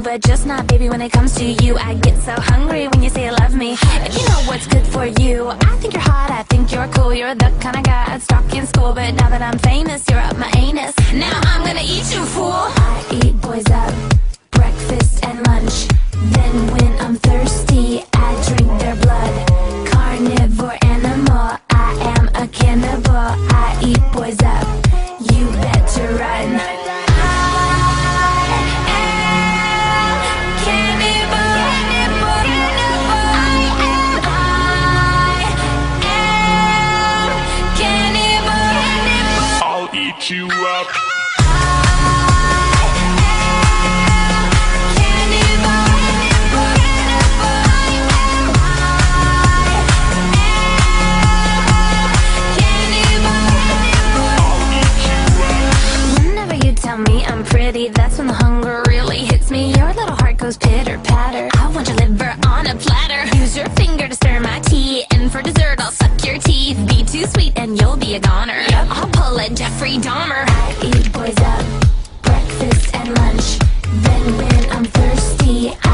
but just not, baby, when it comes to you. I get so hungry when you say you love me. If you know what's good for you, I think you're hot, I think you're cool. You're the kind of guy I'd stalk in school, but now that I'm famous, you're up my anus. Now I'm gonna eat you, fool. I eat boys up, breakfast and lunch. Then when I'm thirsty, I drink their blood. Carnivore animal, I am a cannibal. I eat boys up, you better run. You up. Whenever you tell me I'm pretty, that's when the hunger really hits straight and you'll be a goner. Yep. I'll pull a Jeffrey Dahmer. I eat boys up, breakfast and lunch. Then when I'm thirsty,